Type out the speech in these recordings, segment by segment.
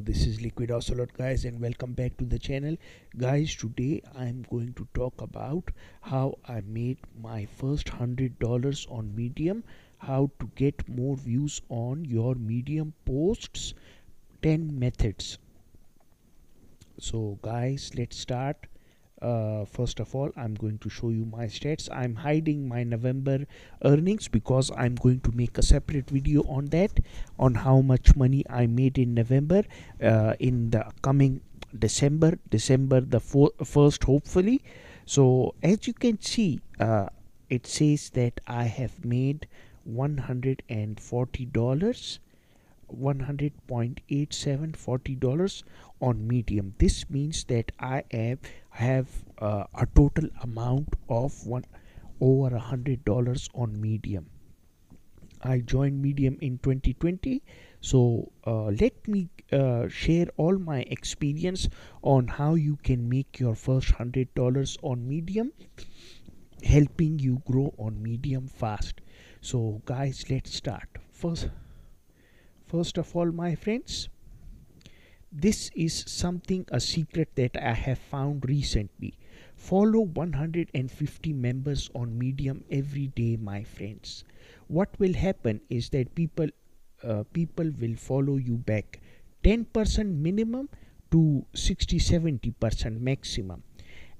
this is liquid ocelot guys and welcome back to the channel. Guys today i'm going to talk about how i made my first hundred dollars on medium how to get more views on your medium posts 10 methods. So guys let's start uh, first of all I'm going to show you my stats. I'm hiding my November earnings because I'm going to make a separate video on that on how much money I made in November uh, in the coming December December the first hopefully. So as you can see uh, it says that I have made $140 100.87 40 dollars on medium. This means that i have have uh, a total amount of one over a hundred dollars on medium. I joined medium in 2020 so uh, let me uh, share all my experience on how you can make your first hundred dollars on medium helping you grow on medium fast. So guys let's start. First first of all my friends this is something a secret that I have found recently. Follow 150 members on Medium every day, my friends. What will happen is that people uh, people will follow you back 10% minimum to 60 70% maximum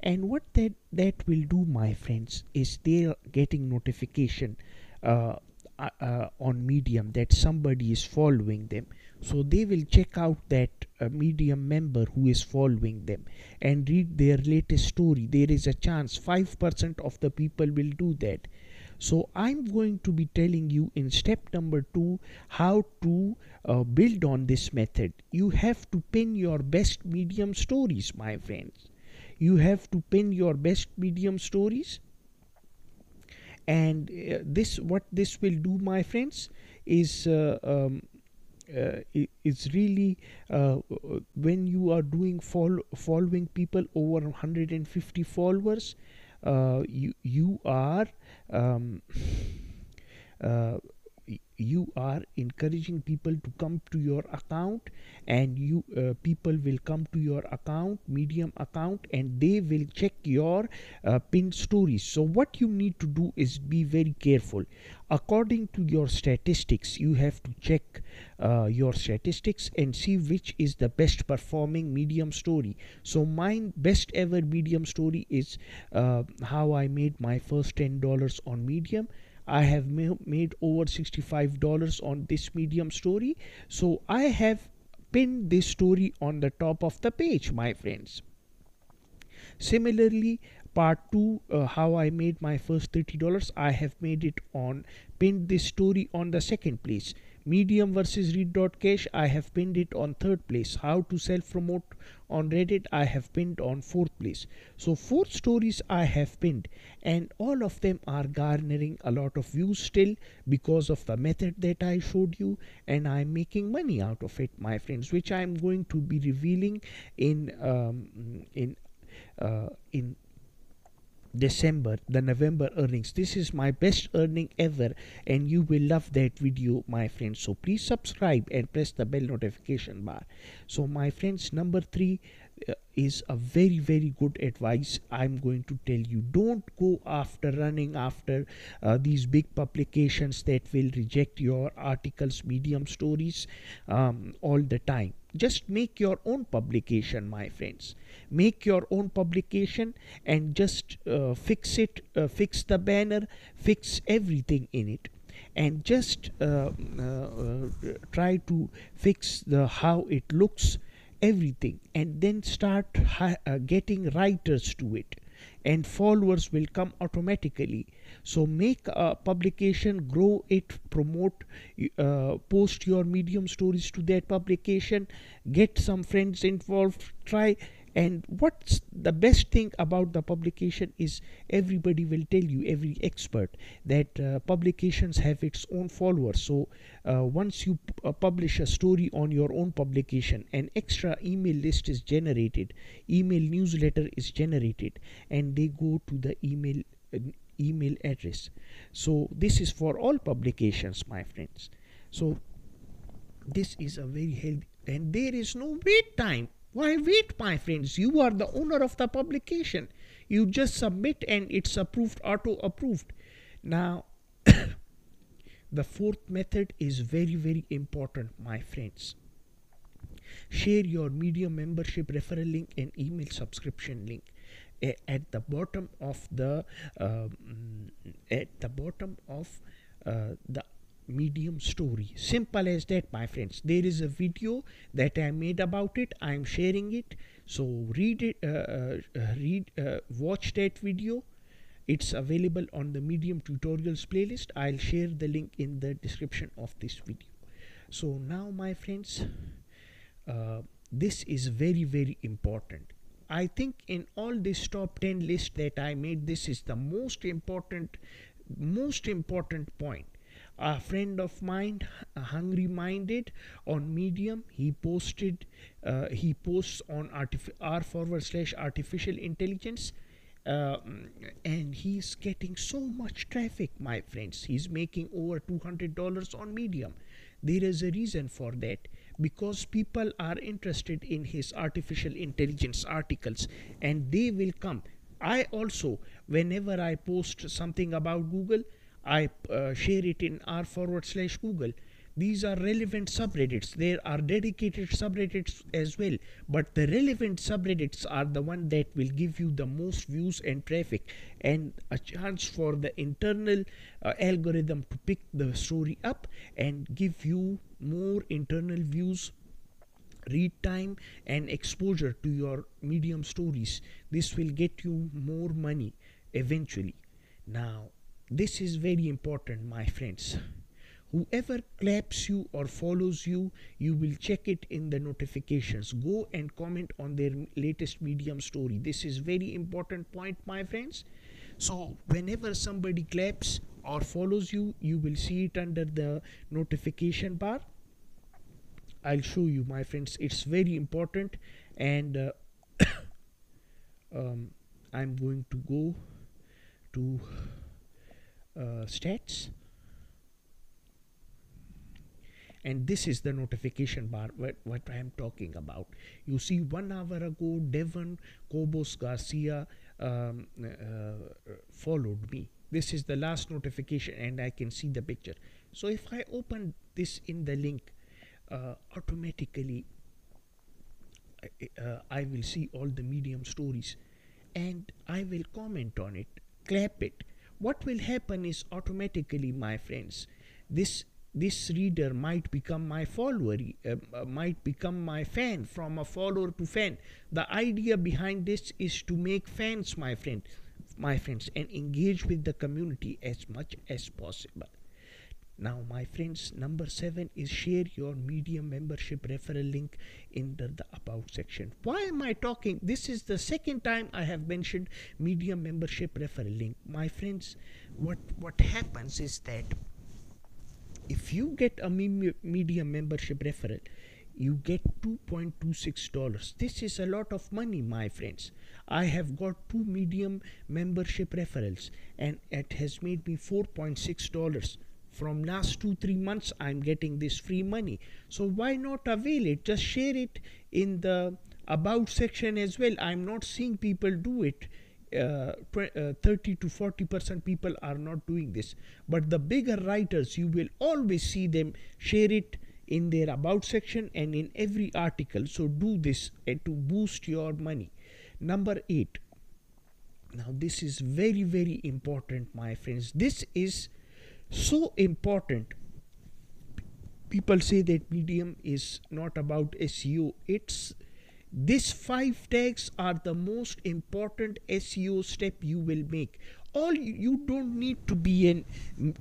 and what that that will do my friends is they're getting notification uh, uh, uh, on medium that somebody is following them. So they will check out that uh, medium member who is following them and read their latest story. There is a chance 5% of the people will do that. So i'm going to be telling you in step number 2 how to uh, build on this method. You have to pin your best medium stories my friends. You have to pin your best medium stories and uh, this what this will do my friends is uh, um, uh, it's really uh, when you are doing follow, following people over 150 followers uh, you you are um, uh, you are encouraging people to come to your account and you uh, people will come to your account medium account and they will check your uh, pinned stories. So what you need to do is be very careful. According to your statistics you have to check uh, your statistics and see which is the best performing medium story. So mine best ever medium story is uh, how i made my first $10 on medium I have made over $65 on this medium story. So I have pinned this story on the top of the page, my friends. Similarly, part 2 uh, how I made my first $30 I have made it on pinned this story on the second place medium versus read.cash i have pinned it on third place. How to self promote on reddit i have pinned on fourth place. So four stories i have pinned and all of them are garnering a lot of views still because of the method that i showed you and i'm making money out of it my friends which i'm going to be revealing in um, in uh, in December, the November earnings. This is my best earning ever, and you will love that video, my friends. So please subscribe and press the bell notification bar. So, my friends, number three uh, is a very, very good advice. I'm going to tell you don't go after running after uh, these big publications that will reject your articles, medium stories um, all the time just make your own publication my friends. Make your own publication and just uh, fix it uh, fix the banner fix everything in it. And just uh, uh, uh try to fix the how it looks everything. And then start uh, getting writers to it and followers will come automatically. So make a publication grow it promote uh, post your medium stories to that publication get some friends involved try and what's the best thing about the publication is everybody will tell you every expert that uh, publications have its own followers. So uh, once you uh, publish a story on your own publication an extra email list is generated email newsletter is generated and they go to the email uh, email address. So this is for all publications my friends. So this is a very healthy and there is no wait time why wait my friends? You are the owner of the publication. You just submit and it's approved auto approved now the fourth method is very very important my friends. Share your medium membership referral link and email subscription link. At the bottom of the um, at the bottom of uh, the medium story. Simple as that my friends. There is a video that i made about it. I am sharing it. So read it uh, uh, read uh, watch that video. It's available on the medium tutorials playlist. I'll share the link in the description of this video. So now my friends uh, this is very very important. I think in all this top 10 list that i made this is the most important most important point a friend of mine hungry minded on medium he posted uh, he posts on r forward slash artificial intelligence uh, and he's getting so much traffic my friends. He's making over $200 on medium. There is a reason for that because people are interested in his artificial intelligence articles and they will come. I also whenever i post something about google I uh, share it in r forward slash google. These are relevant subreddits. There are dedicated subreddits as well but the relevant subreddits are the one that will give you the most views and traffic and a chance for the internal uh, algorithm to pick the story up and give you more internal views read time and exposure to your medium stories. This will get you more money eventually. Now this is very important, my friends. Whoever claps you or follows you, you will check it in the notifications. Go and comment on their latest medium story. This is very important point, my friends. So whenever somebody claps or follows you, you will see it under the notification bar. I'll show you, my friends. It's very important, and uh, um, I'm going to go to stats and this is the notification bar what, what I am talking about. You see, one hour ago, Devon Cobos Garcia um, uh, followed me. This is the last notification, and I can see the picture. So, if I open this in the link, uh, automatically uh, I will see all the medium stories and I will comment on it, clap it, what will happen is automatically my friends this this reader might become my follower uh, uh, might become my fan from a follower to fan. The idea behind this is to make fans my friend my friends and engage with the community as much as possible now, my friends, number seven is share your Medium membership referral link in the, the About section. Why am I talking? This is the second time I have mentioned Medium membership referral link. My friends, what, what happens is that if you get a Medium membership referral, you get $2.26. This is a lot of money, my friends. I have got two Medium membership referrals and it has made me $4.6 from last two three months i'm getting this free money. So why not avail it? Just share it in the about section as well. I'm not seeing people do it. Uh, uh, 30 to 40 percent people are not doing this. But the bigger writers you will always see them share it in their about section and in every article. So do this uh, to boost your money. Number 8 now this is very very important my friends. This is so important. People say that medium is not about seo it's these five tags are the most important seo step you will make. All you don't need to be a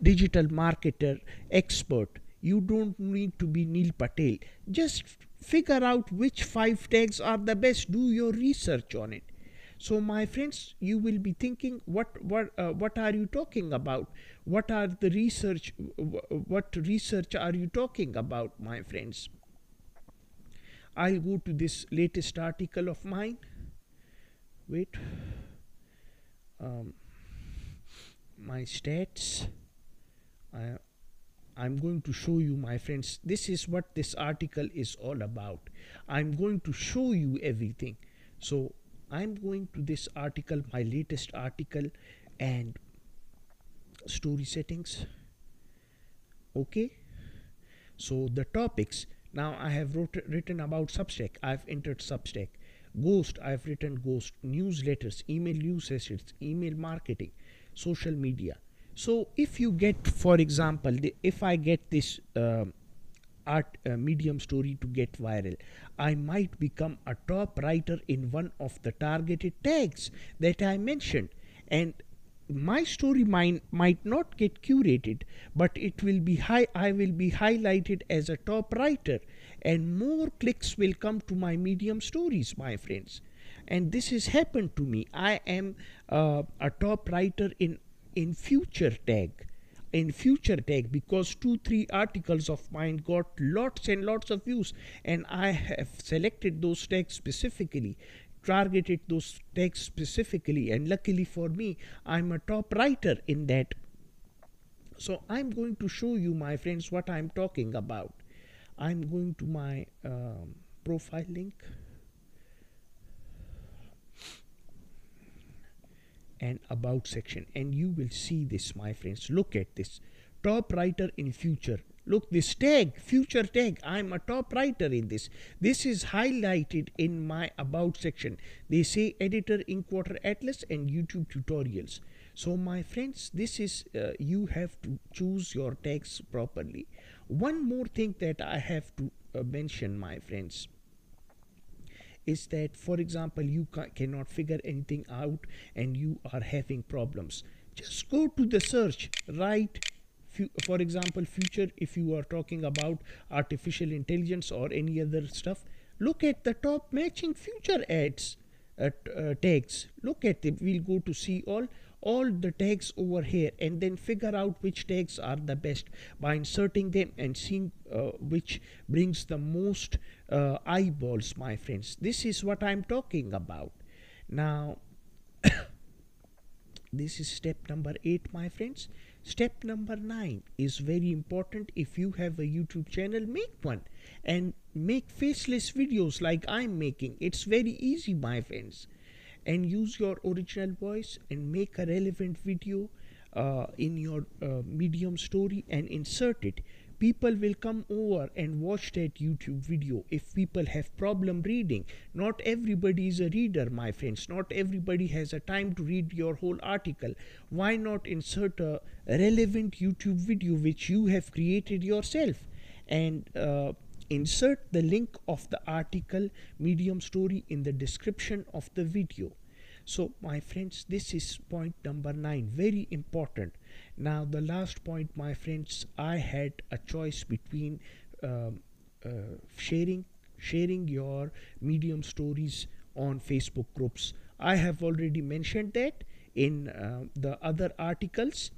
digital marketer expert. You don't need to be neil patel. Just figure out which five tags are the best. Do your research on it so my friends you will be thinking what what uh, what are you talking about what are the research what research are you talking about my friends i'll go to this latest article of mine wait um, my stats I, I'm going to show you, my friends. This is what this article is all about. I'm going to show you everything. So I'm going to this article, my latest article, and story settings. Okay. So the topics. Now I have wrote, written about Substack. I've entered Substack. Ghost. I've written Ghost. Newsletters, email usage, email marketing, social media so if you get for example the, if i get this uh, art uh, medium story to get viral. I might become a top writer in one of the targeted tags that i mentioned and my story might, might not get curated but it will be high i will be highlighted as a top writer and more clicks will come to my medium stories my friends. And this has happened to me. I am uh, a top writer in in future tag in future tag because two three articles of mine got lots and lots of views and i have selected those tags specifically targeted those tags specifically and luckily for me i'm a top writer in that. So i'm going to show you my friends what i'm talking about. I'm going to my um, profile link and about section. And you will see this my friends. Look at this. Top writer in future. Look this tag future tag. I'm a top writer in this. This is highlighted in my about section. They say editor Inkwater atlas and youtube tutorials. So my friends this is uh, you have to choose your tags properly. One more thing that i have to uh, mention my friends is that for example you ca cannot figure anything out and you are having problems. Just go to the search write for example future if you are talking about artificial intelligence or any other stuff look at the top matching future ads tags. Look at them we'll go to see all all the tags over here and then figure out which tags are the best by inserting them and seeing uh, which brings the most uh, eyeballs my friends. This is what i'm talking about. Now this is step number 8 my friends step number 9 is very important. If you have a youtube channel make one and make faceless videos like i'm making. It's very easy my friends. And use your original voice and make a relevant video uh, in your uh, medium story and insert it people will come over and watch that youtube video if people have problem reading. Not everybody is a reader my friends. Not everybody has a time to read your whole article. Why not insert a relevant youtube video which you have created yourself and uh, insert the link of the article medium story in the description of the video? So my friends this is point number 9 very important now the last point my friends i had a choice between um, uh, sharing sharing your medium stories on facebook groups. I have already mentioned that in uh, the other articles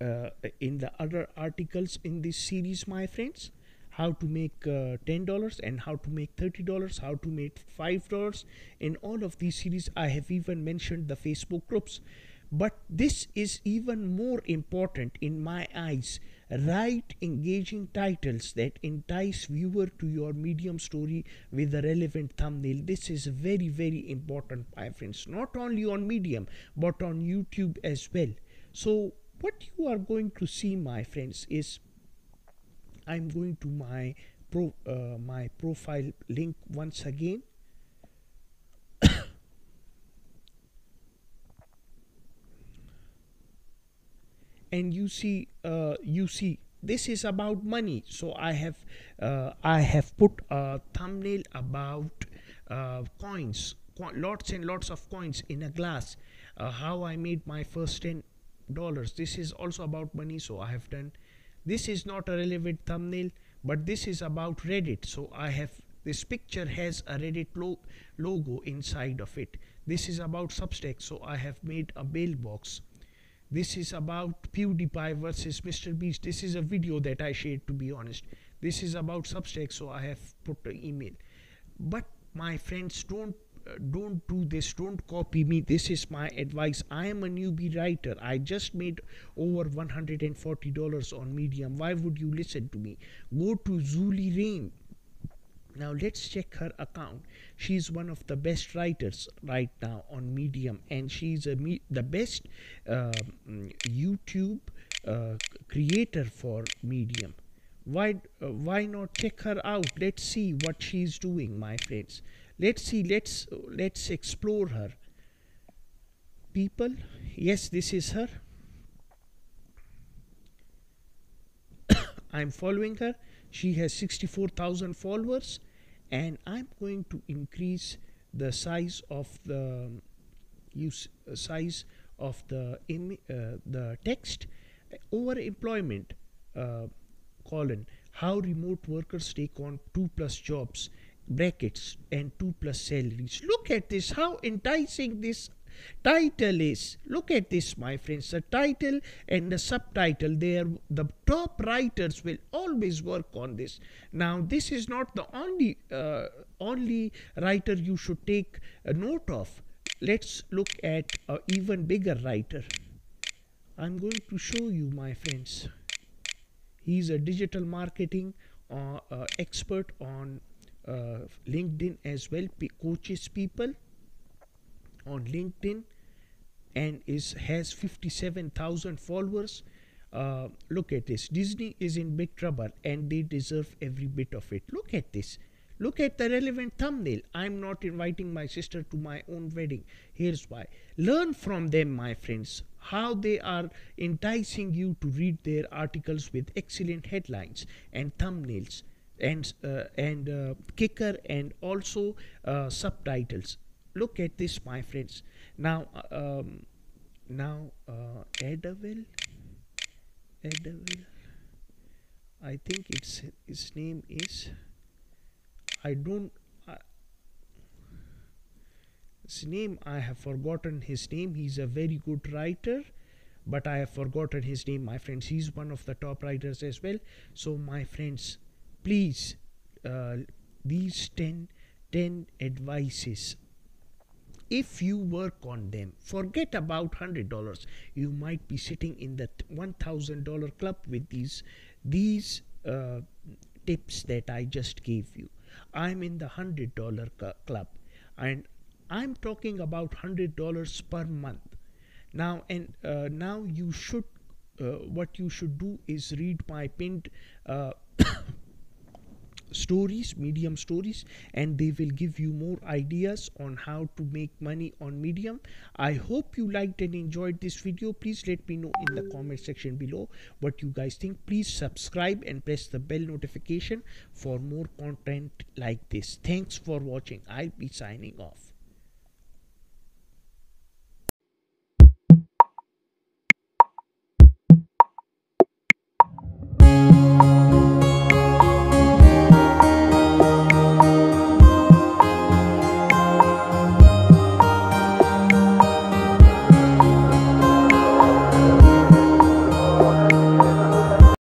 uh, in the other articles in this series my friends how to make uh, $10 and how to make $30 how to make $5 in all of these series i have even mentioned the facebook groups but this is even more important in my eyes. Write engaging titles that entice viewer to your medium story with a relevant thumbnail. This is very very important my friends. Not only on medium but on youtube as well. So what you are going to see my friends is I'm going to my pro uh, my profile link once again and you see uh, you see this is about money. So i have uh, i have put a thumbnail about uh, coins co lots and lots of coins in a glass. Uh, how i made my first 10 dollars. This is also about money so i have done. This is not a relevant thumbnail but this is about reddit. So i have this picture has a reddit lo logo inside of it. This is about substack so i have made a mailbox this is about pewdiepie versus mr beast. This is a video that i shared to be honest. This is about substack so i have put an email. But my friends don't uh, don't do this. Don't copy me. This is my advice. I am a newbie writer. I just made over 140 dollars on medium. Why would you listen to me? Go to Zulie Rane now let's check her account. She's one of the best writers right now on medium and she's a me- the best uh, youtube uh, creator for medium. Why uh, why not check her out? Let's see what she's doing my friends. Let's see let's let's explore her. People yes this is her. I'm following her. She has 64000 followers and I'm going to increase the size of the use uh, size of the uh, the text over employment uh, colon how remote workers take on two plus jobs brackets and two plus salaries. Look at this how enticing this title is look at this my friends the title and the subtitle they are the top writers will always work on this. Now this is not the only uh, only writer you should take a note of. Let's look at an even bigger writer. I'm going to show you my friends. He's a digital marketing uh, uh, expert on uh, linkedin as well P- coaches people on LinkedIn and is has 57,000 followers. Uh, look at this. Disney is in big trouble and they deserve every bit of it. Look at this. Look at the relevant thumbnail. I'm not inviting my sister to my own wedding. Here's why. Learn from them, my friends, how they are enticing you to read their articles with excellent headlines and thumbnails and uh, and uh, kicker and also uh, subtitles look at this my friends. Now uh, um, now uh, Edaville I think it's his name is I don't his name I have forgotten his name. He's a very good writer but I have forgotten his name my friends. He's one of the top writers as well. So my friends please uh, these 10 10 advices if you work on them forget about $100 you might be sitting in the $1000 club with these these uh, tips that i just gave you. I'm in the $100 cu- club and i'm talking about $100 per month. Now and uh, now you should uh, what you should do is read my pinned uh, stories medium stories and they will give you more ideas on how to make money on medium. I hope you liked and enjoyed this video. Please let me know in the comment section below what you guys think. Please subscribe and press the bell notification for more content like this. Thanks for watching. I'll be signing off